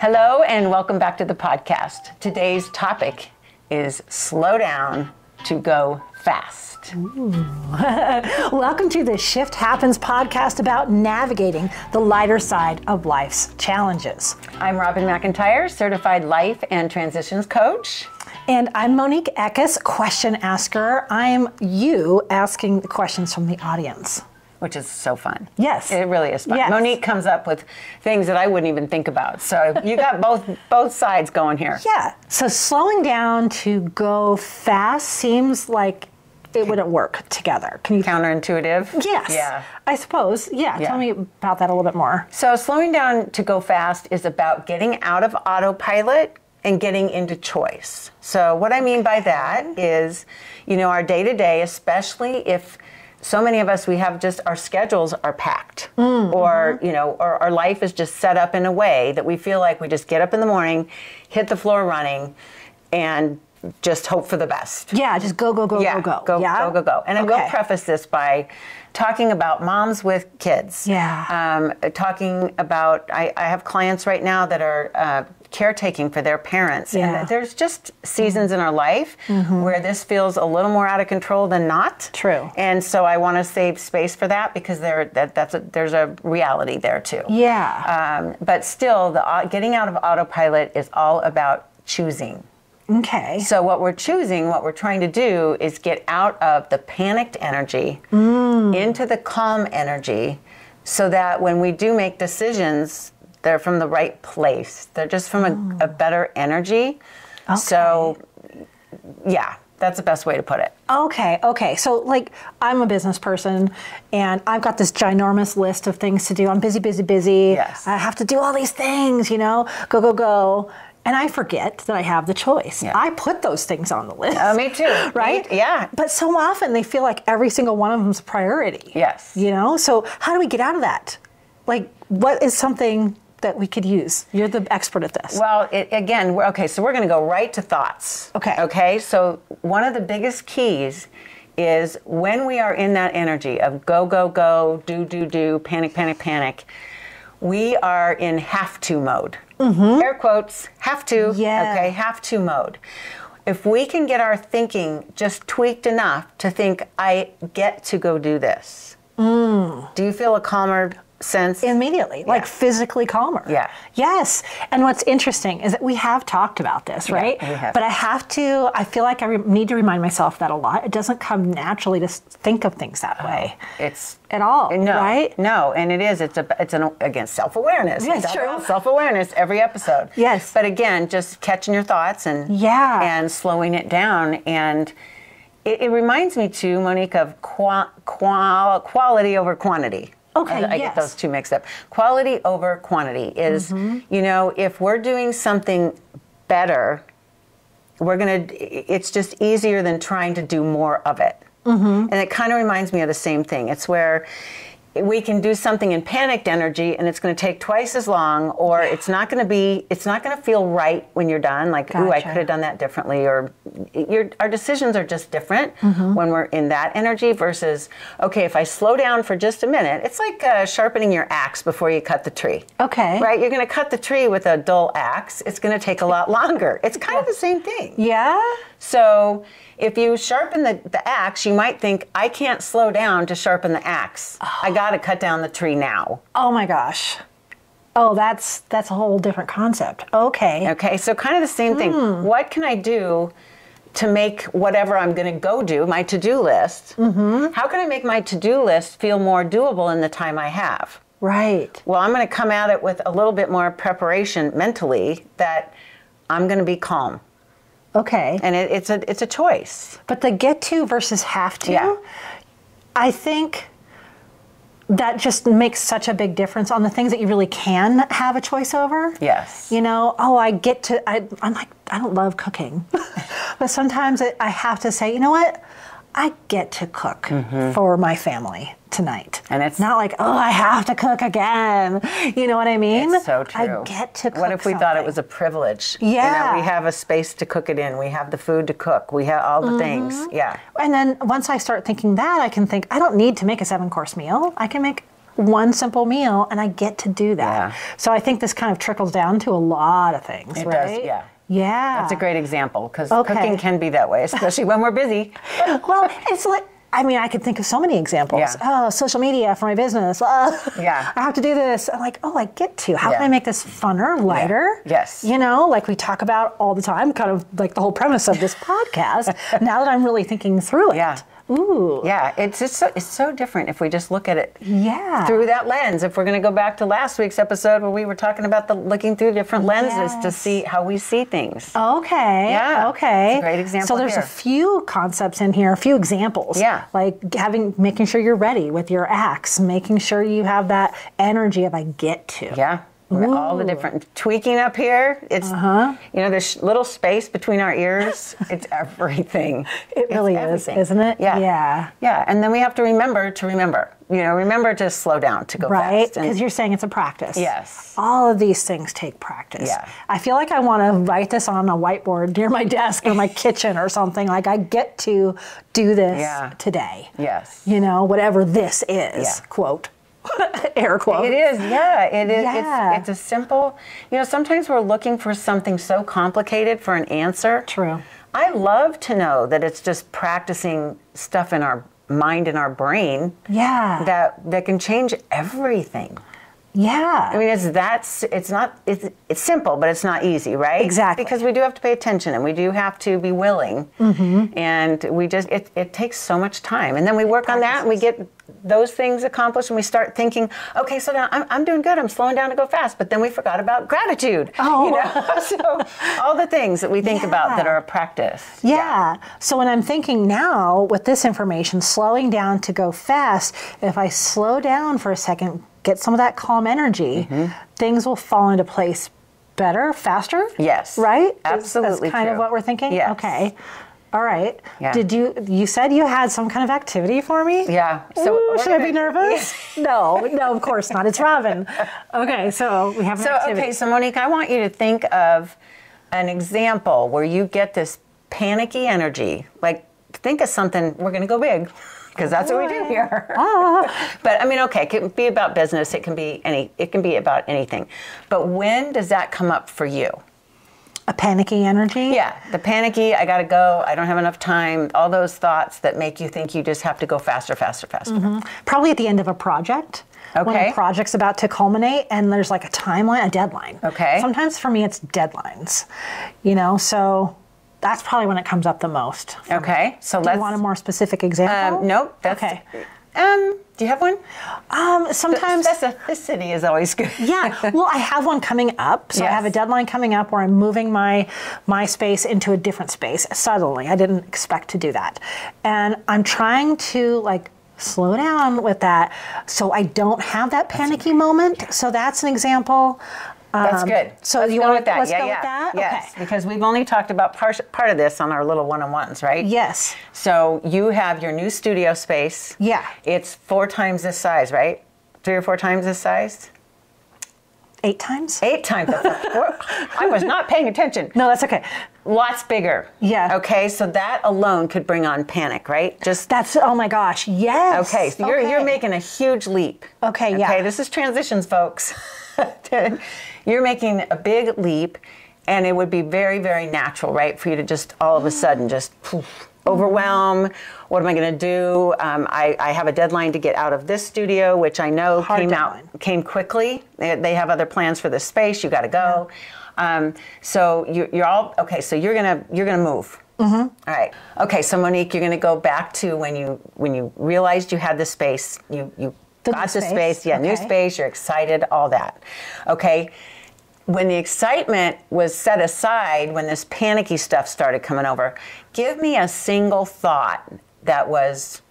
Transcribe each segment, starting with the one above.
Hello, and welcome back to the podcast. Today's topic is slow down to go fast. Welcome to the Shift Happens podcast about navigating the lighter side of life's challenges. I'm Robin McIntire, certified life and transitions coach. And I'm Monique Eckes, question asker. I'm you asking the questions from the audience. Which is so fun. Yes. It really is fun. Yes. Monique comes up with things that I wouldn't even think about. So you got both both sides going here. Yeah. So slowing down to go fast seems like it wouldn't work together. Can you? Counterintuitive. Yes. Yeah. I suppose. Yeah. Yeah. Tell me about that a little bit more. So slowing down to go fast is about getting out of autopilot and getting into choice. So what I mean by that is, you know, our day to day, especially if so many of us we have just our schedules are packed or you know or our life is just set up in a way that we feel like we just get up in the morning hit the floor running and just hope for the best Yeah. Just go, go, go, yeah, go, go. go, yeah. go, go, go. And I will preface this by talking about moms with kids. Yeah. Um, talking about, I, I have clients right now that are uh, caretaking for their parents. Yeah. And there's just seasons in our life where this feels a little more out of control than not. True. And so I want to save space for that because there, that, that's a, there's a reality there too. Yeah. Um, but still, the au- getting out of autopilot is all about choosing. okay. So what we're choosing, what we're trying to do is get out of the panicked energy Mm. into the calm energy so that when we do make decisions, they're from the right place. They're just from a, a better energy. Okay. So yeah, that's the best way to put it. Okay, okay. So, like, I'm a business person and I've got this ginormous list of things to do. I'm busy, busy, busy. Yes. I have to do all these things, you know, go, go, go. And I forget that I have the choice. Yeah. I put those things on the list. Uh, me too. Right? Me- yeah. But so often they feel like every single one of them is a priority. Yes. You know? So, how do we get out of that? Like, what is something that we could use? You're the expert at this. Well, it, again, we're, okay, so we're going to go right to thoughts. Okay. Okay, so one of the biggest keys is when we are in that energy of go, go, go, do, do, do, panic, panic, panic, we are in have to mode. mmm Air quotes, have to. Mm-hmm. Yeah. Okay, have to mode. If we can get our thinking just tweaked enough to think, I get to go do this. Mm. Do you feel a calmer sense? immediately, like physically calmer. Yeah. Yes. And what's interesting is that we have talked about this, right? have. But I have to, I feel like I re- need to remind myself that a lot. It doesn't come naturally to think of things that way oh, it's at all, uh, No, right? No, and it is. It's a. It's an again self awareness. Yeah, it's true. Self awareness every episode. Yes. But again, just catching your thoughts and Yeah. and slowing it down and. It, it reminds me too, Monique, of qua, qua, quality over quantity. Okay, I, yes. get those two mixed up. Quality over quantity is, Mm-hmm. you know, if we're doing something better, we're gonna. It's just easier than trying to do more of it. Mm-hmm. And it kind of reminds me of the same thing. It's where we can do something in panicked energy and it's going to take twice as long or it's not going to be it's not going to feel right when you're done. Like ooh i could have done that differently or your our decisions are just different Mm-hmm. when we're in that energy versus okay if i slow down for just a minute it's like uh, sharpening your axe before you cut the tree. Okay. right? You're going to cut the tree with a dull axe. It's going to take a lot longer. It's kind of the same thing. Yeah. so if you sharpen the, the axe, you might think, I can't slow down to sharpen the axe. I got to cut down the tree now. Oh my gosh. Oh, that's that's a whole different concept. Okay. Okay, so kind of the same thing. Hmm. What can I do to make whatever I'm going to go do, my to do list? Mm-hmm. How can I make my to do list feel more doable in the time I have? Right. Well, I'm going to come at it with a little bit more preparation mentally that I'm going to be calm. Okay. And it, it's, a, it's a choice. But the get to versus have to, Yeah. I think that just makes such a big difference on the things that you really can have a choice over. Yes. You know, oh, I get to, I, I'm like, I don't love cooking. but sometimes it, I have to say, you know what? I get to cook for my family tonight. Mm-hmm. And it's- not like, oh, I have to cook again. You know what I mean? It's so true. I get to cook. What if we thought it was a privilege? Yeah. You know, we have a space to cook it in. We have the food to cook. We have all the Mm-hmm. things. Yeah. And then once I start thinking that, I can think, I don't need to make a seven course meal. I can make one simple meal and I get to do that. Yeah. So I think this kind of trickles down to a lot of things, It does, right? yeah. Yeah. That's a great example because Okay. cooking can be that way, especially when we're busy. well, it's like I mean, I could think of so many examples. Yeah. Oh, social media for my business. Oh, Yeah. I have to do this. I'm like, oh, I get to. How can I make this funner, lighter? Yes. You know, like we talk about all the time, kind of like the whole premise of this podcast. now that I'm really thinking through it. Yeah. Ooh. Yeah, it's just so, it's so different if we just look at it Yeah. through that lens. If we're going to go back to last week's episode where we were talking about the looking through different lenses to see how we see things. Okay. Yeah, Okay. great example So there's here. a few concepts in here, a few examples. Yeah. Like having, making sure you're ready with your axe, making sure you have that energy of I get to. Yeah. All the different tweaking up here. It's Uh-huh. you know there's little space between our ears. It's everything. It It's really is, everything. isn't it? Yeah. Yeah. Yeah. And then we have to remember to remember. You know, remember to slow down to go Right? Because you're saying it's a practice. Yes. All of these things take practice. Yeah. I feel like I want to write this on a whiteboard near my desk or my kitchen or something. Like I get to do this Yeah. today. yes. You know, whatever this is, Yeah. quote, air quote. It is, yeah. It is. Yeah. It's, it's a simple. You know, sometimes we're looking for something so complicated for an answer. True. I love to know that it's just practicing stuff in our mind and our brain Yeah. that that can change everything. yeah. I mean, it's that's it's not it's it's simple, but it's not easy, right? Exactly. Because we do have to pay attention and we do have to be willing, Mm-hmm. and we just it, it takes so much time, and then we work on that and we get those things accomplished, and we start thinking, okay, so now I'm, I'm doing good, I'm slowing down to go fast, but then we forgot about gratitude. Oh. you know, so all the things that we think about that are a practice. Yeah. So when I'm thinking now with this information, slowing down to go fast, if I slow down for a second, get some of that calm energy, Mm-hmm. things will fall into place better, faster. Yes. Right? Absolutely That's kind of what we're thinking. Yes. Okay. All right. Yeah. Did you? You said you had some kind of activity for me. Yeah. So we're should I be nervous? No, no, of course not. It's Robin. Okay, so we have an So activity. okay, so Monique, I want you to think of an example where you get this panicky energy. Like think of something. We're going to go big because that's what we do here. Ah. but I mean, okay, it can be about business. It can be any. It can be about anything. But when does that come up for you? A panicky energy. Yeah, the panicky. I got to go. I don't have enough time. All those thoughts that make you think you just have to go faster, faster, faster. probably at the end of a project. When Okay. a project's about to culminate and there's like a timeline, a deadline. Okay. Sometimes for me it's deadlines. You know, so that's probably when it comes up the most. Okay, so Do let's. you want a more specific example? um, nope. That's, okay. Um, do you have one? Um, sometimes Specificity is always good. yeah. Well, I have one coming up. So I have a deadline coming up where I'm moving my my space into a different space suddenly. I didn't expect to do that. And I'm trying to like slow down with that so I don't have that panicky moment. So that's an example. That's Um, good. So let's you go want with that? Let's yeah, go yeah. with that. Yes, Okay. because we've only talked about part, part of this on our little one-on-ones, right? Yes. So you have your new studio space. Yeah. It's four times this size, right? Three or four times this size? Eight times. Eight times. I was not paying attention. No, that's okay. Lots bigger. Yeah. Okay, so that alone could bring on panic, right? Just That's oh my gosh. Yes. Okay, so you're, you're making a huge leap. Okay, yeah. Okay, this is transitions, folks. you're making a big leap, and it would be very, very natural, right, for you to just all of a sudden just poof, overwhelm. What am I going to do? Um, I, I have a deadline to get out of this studio, which I know Hard came deadline. out came quickly. They, they have other plans for this space. You got to go. Um, so you, you're all okay. So you're gonna you're gonna move. Mm-hmm. All right. Okay. So Monique, you're gonna go back to when you when you realized you had the space. You you The new the space, space. Yeah, new space. You're excited. All that. Okay. When the excitement was set aside, when this panicky stuff started coming over, give me a single thought that was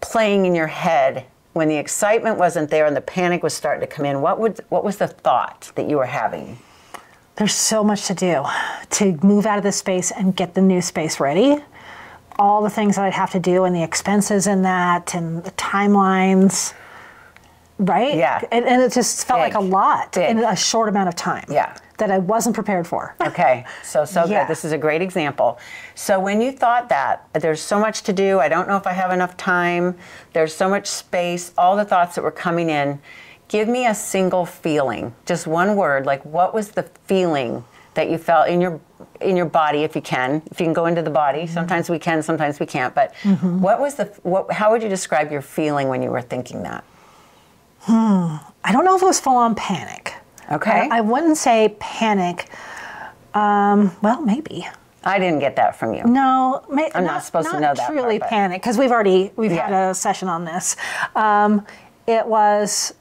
playing in your head when the excitement wasn't there and the panic was starting to come in. What would what was the thought that you were having? There's so much to do to move out of the space and get the new space ready. All the things that I'd have to do and the expenses in that and the timelines. right? Yeah. And, and it just felt like a lot Big. in a short amount of time. Yeah. That I wasn't prepared for. Okay, so so Yeah. good. This is a great example. So when you thought that there's so much to do, I don't know if I have enough time. There's so much space. All the thoughts that were coming in. Give me a single feeling, just one word. Like what was the feeling that you felt in your in your body, if you can, if you can go into the body. Sometimes we can, sometimes we can't. But what was the what? How would you describe your feeling when you were thinking that? hmm I don't know if it was full on panic. Okay. I, I wouldn't say panic. Um, well, maybe. I didn't get that from you. No, I'm not supposed to know that Truly part, panic because we've already we've Yeah. had a session on this. Um, it was.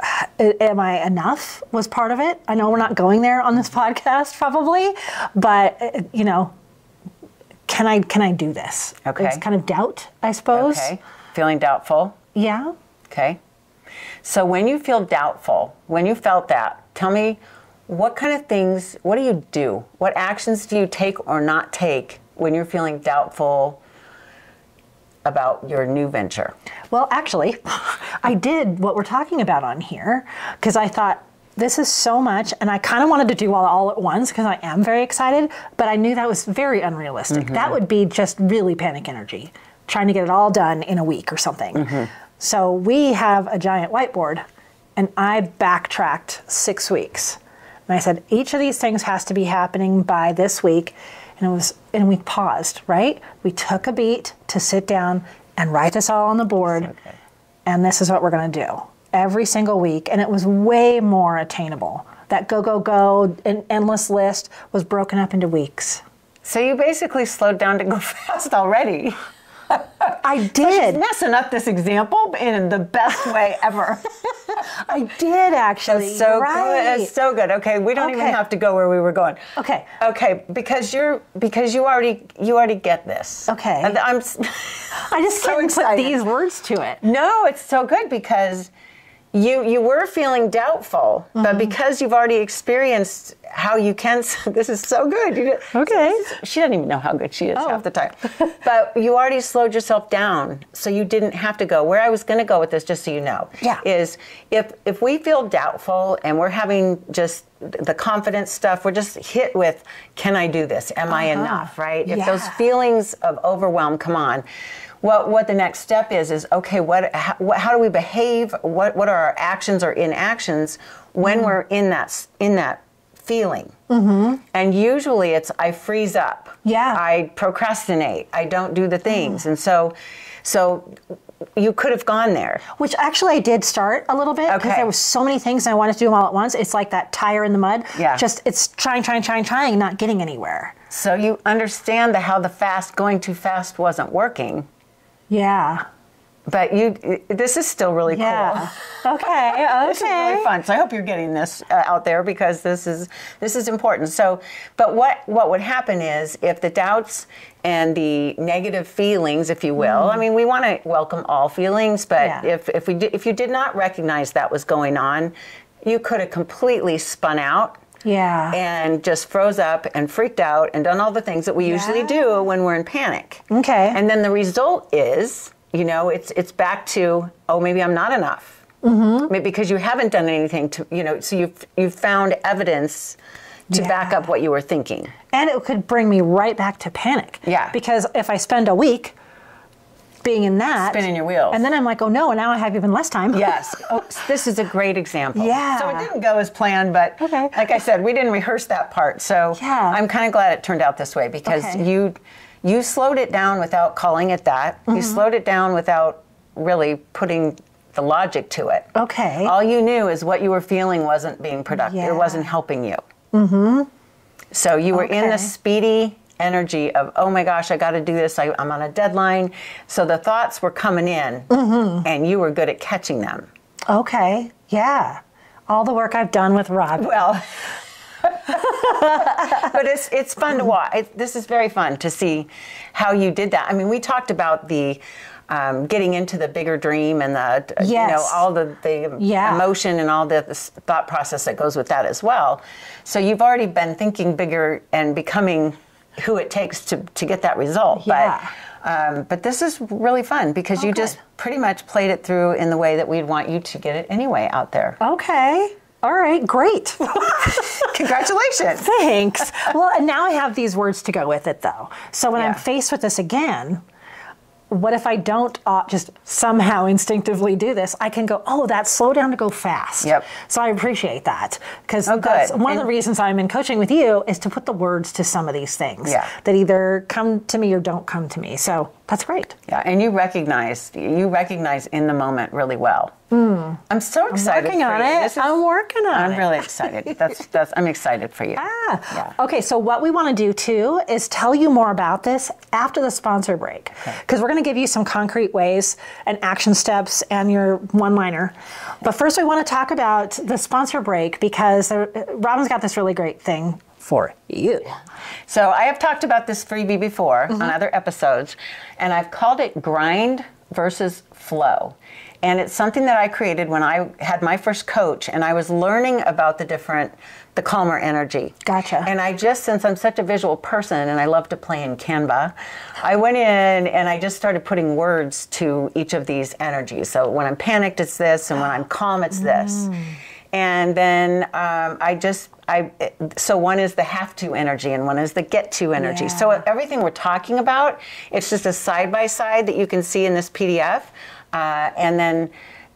Am I enough? Was part of it. I know we're not going there on this podcast, probably, but uh, you know, can I can I do this? Okay. It's kind of doubt, I suppose. Okay. Feeling doubtful. Yeah. Okay. So when you feel doubtful, when you felt that, tell me what kind of things, what do you do? What actions do you take or not take when you're feeling doubtful about your new venture? Well, actually, I did what we're talking about on here because I thought this is so much, and I kind of wanted to do all, all at once because I am very excited, but I knew that was very unrealistic. Mm-hmm. That would be just really panic energy, trying to get it all done in a week or something. Mm-hmm. So we have a giant whiteboard, and I backtracked six weeks. And I said, each of these things has to be happening by this week. And it was, and we paused, right? We took a beat to sit down and write this all on the board. Okay. And this is what we're going to do every single week. And it was way more attainable. That go, go, go, an endless list was broken up into weeks. So you basically slowed down to go fast already. I did. Messing up this example in the best way ever. I did actually. so You're right. good. It's so good. Okay, we don't even have to go where we were going. Okay. Okay, because you're because you already you already get this. Okay. And I'm I just so couldn't put these words to it. No, it's so good because you you were feeling doubtful, Mm-hmm. but because you've already experienced how you can. This is so good. Okay. She doesn't even know how good she is Oh. half the time, but you already slowed yourself down, so you didn't have to go. Where I was going to go with this, just so you know, Yeah. is if if we feel doubtful and we're having just the confidence stuff, we're just hit with, can I do this? Am I Uh-huh. enough? Right? If those feelings of overwhelm come on, what what the next step is is okay. What how, what- how do we behave? What what are our actions or inactions when Mm-hmm. we're in that in that feeling? Mm-hmm. And usually it's I freeze up. Yeah. Mm. I procrastinate. I don't do the things, and so so you could have gone there. Which actually I did start a little bit because Okay. there was so many things and I wanted to do them all at once. It's like that tire in the mud. Yeah. Just it's trying, trying, trying, trying, not getting anywhere. So you understand the, how the fast going too fast wasn't working, Yeah. but you this is still really Yeah. cool. Okay. Okay. This is really fun. So I hope you're getting this uh, out there because this is this is important. So, but what what would happen is if the doubts and the negative feelings, if you will, I mean, we want to welcome all feelings, but Mm. Yeah. if if we if you did not recognize that was going on, you could have completely spun out. Yeah. And just froze up and freaked out and done all the things that we usually do when we're in panic. Okay. And then the result is, you know, it's it's back to, oh, maybe I'm not enough. Mm-hmm. Because you haven't done anything to, you know, so you've you've found evidence to Yeah. back up what you were thinking. And it could bring me right back to panic. Yeah. Because if I spend a week being in that, Spinning your wheels. and then I'm like, oh no, now I have even less time. Yes. Oh, this is a great example. Yeah. So it didn't go as planned, but Okay. like I said, we didn't rehearse that part. So Yeah. I'm kind of glad it turned out this way because Okay. you you slowed it down without calling it that. Mm-hmm. You slowed it down without really putting the logic to it. Okay. All you knew is what you were feeling wasn't being productive. Yeah. It wasn't helping you. Mm-hmm. So you were in the speedy energy of, oh my gosh, I got to do this. I, I'm on a deadline. So the thoughts were coming in, Mm-hmm. and you were good at catching them. Okay. Yeah. All the work I've done with Rob. Well, but it's it's fun to watch. It, this is very fun to see how you did that. I mean, we talked about the. Um, getting into the bigger dream and the you know all the, the Yeah. emotion and all the, the thought process that goes with that as well. So you've already been thinking bigger and becoming who it takes to, to get that result. Yeah. But, um, but this is really fun because you Oh, good. just pretty much played it through in the way that we'd want you to get it anyway out there. Okay. All right, great. Congratulations. Thanks. well, and now I have these words to go with it, though. So when Yeah. I'm faced with this again, what if I don't uh, just somehow instinctively do this? I can go, oh, that's slow down to go fast. Yep. So I appreciate that because Oh, that's one of the reasons I'm in coaching with you is to put the words to some of these things Yeah. that either come to me or don't come to me. So that's great. Yeah, and you recognize you recognize in the moment really well. I'm so excited. Working for on it. This I'm working on it. I'm really excited. That's that's. I'm excited for you. Ah, Yeah. okay. So what we want to do too is tell you more about this after the sponsor break, because we're going to give you some concrete ways and action steps and your one-liner. But first, we want to talk about the sponsor break because Robin's got this really great thing for you. So I have talked about this freebie before Mm-hmm. on other episodes, and I've called it grind versus flow. And it's something that I created when I had my first coach, and I was learning about the different, the calmer energy. Gotcha. And I just, since I'm such a visual person and I love to play in Canva, I went in and I just started putting words to each of these energies. So when I'm panicked, it's this, and when I'm calm, it's this. And then um, I just, I, so one is the have to energy and one is the get to energy. So everything we're talking about, it's just a side by side that you can see in this PDF. Uh, and then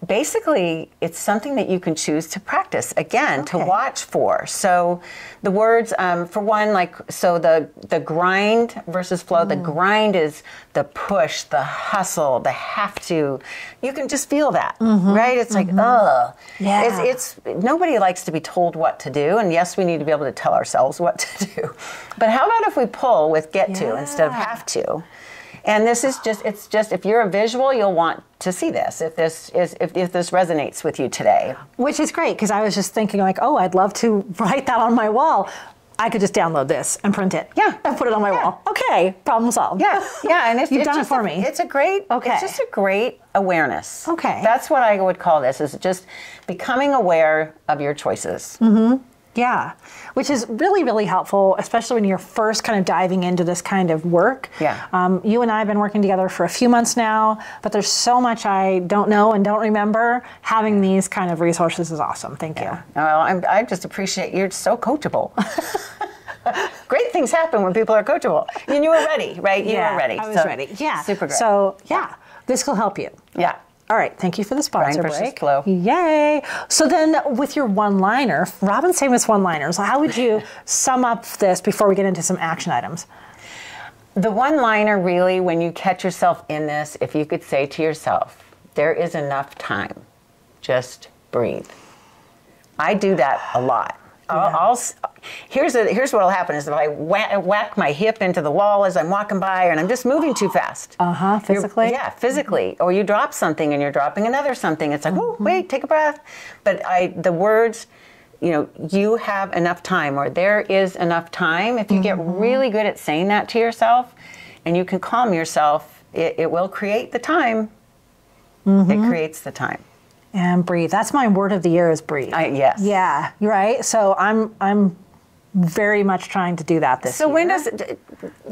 basically, it's something that you can choose to practice again, to watch for. So the words, um, for one, like, so the, the grind versus flow, Mm. the grind is the push, the hustle, the have to. You can just feel that, right? It's like, ugh. Mm-hmm. Yeah. It's, it's, nobody likes to be told what to do. And yes, we need to be able to tell ourselves what to do. But how about if we pull with get to instead of have to? And this is just, it's just, if you're a visual, you'll want to see this, if this is, if, if this resonates with you today. Which is great because I was just thinking like, oh, I'd love to write that on my wall. I could just download this and print it. Yeah. And put it on my Yeah. wall. Okay, problem solved. Yeah, yeah, and it's, You've it's done it for a- me. It's a great, Okay. it's just a great awareness. Okay. that's what I would call this: is just becoming aware of your choices. Mm-hmm. Yeah, which is really, really helpful, especially when you're first kind of diving into this kind of work. Yeah. Um, you and I have been working together for a few months now, but there's so much I don't know and don't remember. Having these kind of resources is awesome. Thank you. Well, I'm, I just appreciate you're so coachable. great things happen when people are coachable. And you were ready, right? You yeah, were ready. I was so ready. Yeah. super great. So, yeah, this will help you. yeah. All right, thank you for the sponsor break. flow. Yay! So then, with your one-liner, Robin's famous one-liners. How would you sum up this before we get into some action items? The one liner, really, when you catch yourself in this, if you could say to yourself, there is enough time, just breathe. I do that a lot. I'll, I'll s- here's, a, here's what will happen is if I whack, whack my hip into the wall as I'm walking by and I'm just moving too fast. Uh-huh, You're- physically? yeah, physically. Mm-hmm. Or you drop something and you're dropping another something. It's like, oh, wait, take a breath. But I, the words, you know, you have enough time or there is enough time. If you get mm-hmm. really good at saying that to yourself and you can calm yourself, it, it will create the time. It creates the time. And breathe. That's my word of the year is breathe. I, yes. yeah, right. So I'm I'm very much trying to do that this So year. when does it,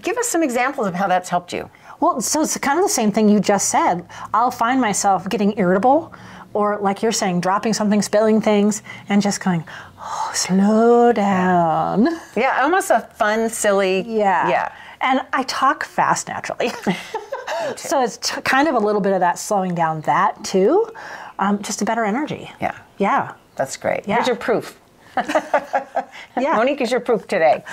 give us some examples of how that's helped you? Well, so it's kind of the same thing you just said. I'll find myself getting irritable or like you're saying dropping something, spilling things and just going, "Oh, slow down." Yeah, almost a fun, silly. Yeah. Yeah. And I talk fast naturally. so it's t- kind of a little bit of that slowing down that too. Um, just a better energy. Yeah. Yeah. That's great. Yeah. Here's your proof. Yeah. Monique is your proof today.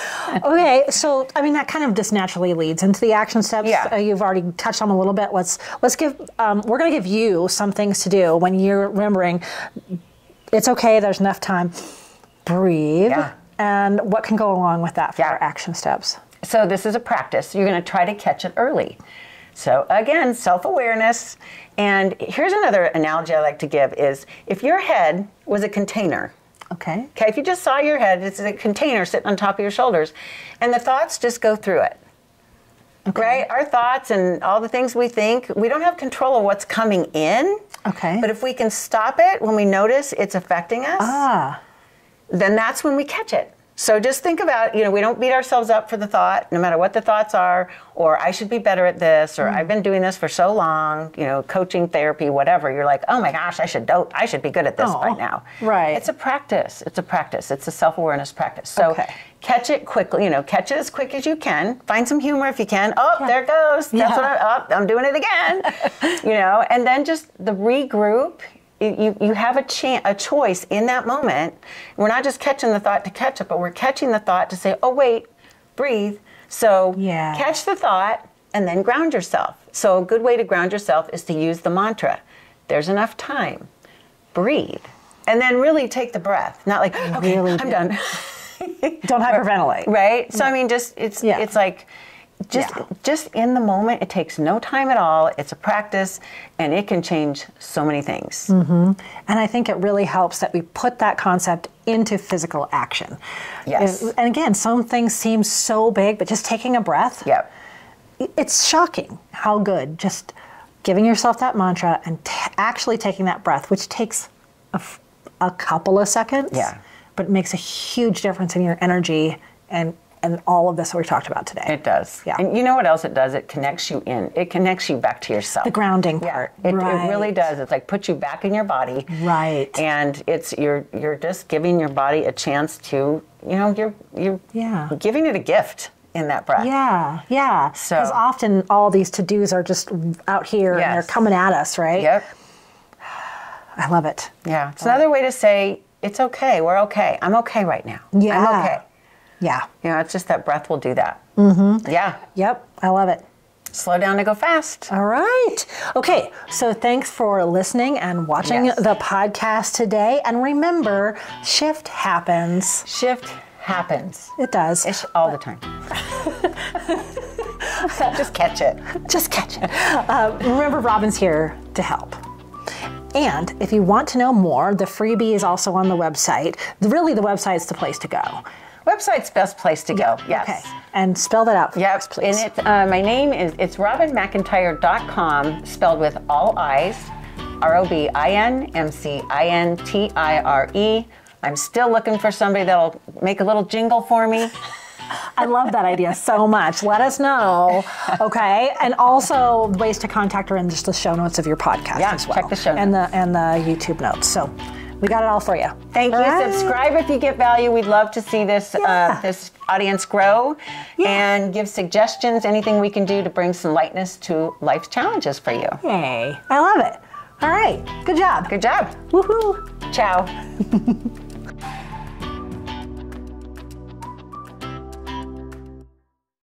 Okay, so I mean that kind of just naturally leads into the action steps. Yeah. Uh, you've already touched on a little bit. Let's let's give. Um, we're going to give you some things to do when you're remembering. It's okay. There's enough time. Breathe. Yeah. And what can go along with that for Yeah. our action steps? So this is a practice. You're going to try to catch it early. So again, self-awareness. And here's another analogy I like to give is if your head was a container, Okay. okay, if you just saw your head, it's a container sitting on top of your shoulders, and the thoughts just go through it. Okay. Right? Our thoughts and all the things we think, we don't have control of what's coming in. Okay. But if we can stop it when we notice it's affecting us, Ah. then that's when we catch it. So just think about, you know, we don't beat ourselves up for the thought, no matter what the thoughts are, or I should be better at this, or mm. I've been doing this for so long, you know, coaching, therapy, whatever. You're like, oh my gosh, I should do, I should be good at this Oh, by now. right. It's a practice. It's a practice. It's a self-awareness practice. So Okay. catch it quickly, you know, catch it as quick as you can. Find some humor if you can. Oh, there it goes. That's Yeah. what I, oh, I'm doing it again. you know, and then just the regroup. You, you, have a, chan a choice in that moment. We're not just catching the thought to catch it, but we're catching the thought to say, oh, wait, breathe. So Yeah. catch the thought and then ground yourself. So a good way to ground yourself is to use the mantra. There's enough time. Breathe. And then really take the breath. Not like, okay, Really I'm do. done. Don't hyperventilate. right? So I mean, just it's Yeah. it's like just Yeah. just in the moment. It takes no time at all. It's a practice, and it can change so many things. Mm-hmm. And I think it really helps that we put that concept into physical action. Yes. And and again, some things seem so big, but just taking a breath, Yep. it's shocking how good just giving yourself that mantra and t- actually taking that breath, which takes a, f- a couple of seconds, Yeah. but it makes a huge difference in your energy and and all of this that we talked about today. It does. Yeah. And you know what else it does? It connects you in. It connects you back to yourself. the grounding Yeah, part. it, it really does. It's like put you back in your body. Right. And it's you're you're just giving your body a chance to, you know, you're you're Yeah. giving it a gift in that breath. Yeah, yeah. So- Because often all these to dos are just out here and they're coming at us, right? Yep. I love it. Yeah. It's another way to say it's okay. We're okay. I'm okay right now. Yeah. I'm okay. Yeah. You know, it's just that breath will do that. Mm-hmm. Yeah. Yep. I love it. Slow down to go fast. All right. Okay. So thanks for listening and watching Yes. the podcast today. And remember, shift happens. Shift happens. It does. It's all the time. just catch it. Just catch it. Uh, remember, Robin's here to help. And if you want to know more, the freebie is also on the website. Really, the website's the place to go. Website's best place to go. Yes. Okay. And spell that out for Yep. us, please. And it, uh, my name is it's robinmcintire.com, spelled with all I's, R O B I N M C I N T I R E. I'm still looking for somebody that'll make a little jingle for me. I love that idea so much. Let us know. Okay. And also ways to contact her in just the show notes of your podcast Yeah, as well. check the show notes. And the and the YouTube notes. So we got it all for you. Thank you. All right. Subscribe if you get value. We'd love to see this Yeah. uh, this audience grow Yeah. and give suggestions. Anything we can do to bring some lightness to life's challenges for you. Yay. I love it. All right. Good job. Good job. Woohoo. Ciao.